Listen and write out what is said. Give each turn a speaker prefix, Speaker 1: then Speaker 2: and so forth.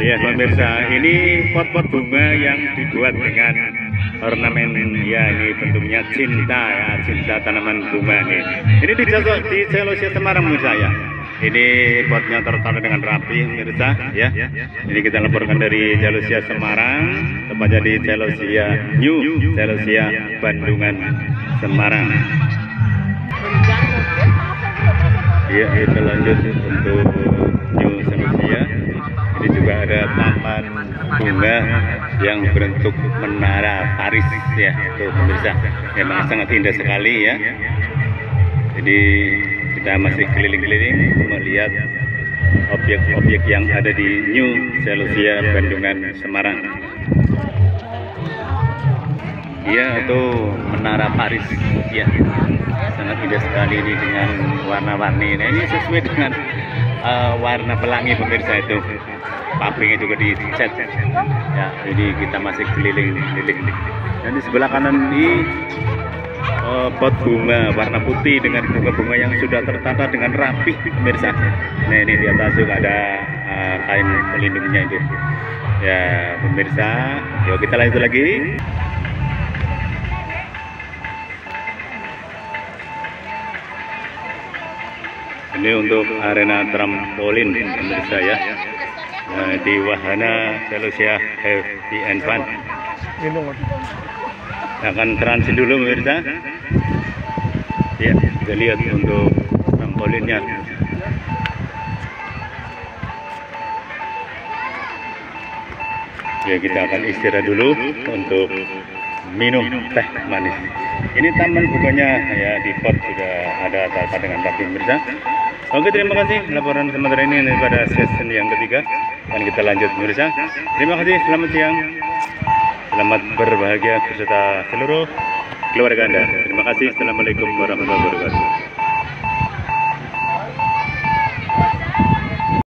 Speaker 1: Iya pemirsa, ini pot-pot bunga yang dibuat dengan ornamen ya ini bentuknya cinta ya cinta tanaman bunga nih. Ini di di Celosia Semarang pemirsa ya. Ini potnya tertata dengan rapi pemirsa ya. Ini kita laporkan dari Celosia Semarang, tepatnya di Celosia New Celosia Bandungan Semarang. Iya, kita lanjut untuk ada taman bunga yang berbentuk menara Paris ya. Tuh pemirsa memang sangat indah sekali ya. Jadi kita masih keliling-keliling melihat objek-objek yang ada di New Celosia Bandungan Semarang. Iya itu menara Paris. Ya sangat indah sekali ini dengan warna-warni. Nah ini sesuai dengan uh, warna pelangi pemirsa itu. Pabriknya juga dicat ya jadi kita masih keliling-keliling dan di sebelah kanan ini uh, pot bunga warna putih dengan bunga-bunga yang sudah tertata dengan rapi pemirsa. Nah ini di atas juga ada uh, kain pelindungnya itu. Ya pemirsa yuk kita lanjut lagi ini untuk arena trampolin pemirsa ya nah, di Wahana Celosia Happy and Fun. Akan transit dulu pemirsa. Ya kita lihat untuk trampolinnya ya kita akan istirahat dulu untuk minum teh manis. Ini taman bunganya ya di pot sudah ada tata dengan rapi pemirsa Oke terima kasih laporan sementara ini pada season yang ketiga dan kita lanjut pemirsa. Terima kasih selamat siang. Selamat berbahagia beserta seluruh keluarga Anda. Terima kasih. Assalamualaikum warahmatullahi wabarakatuh.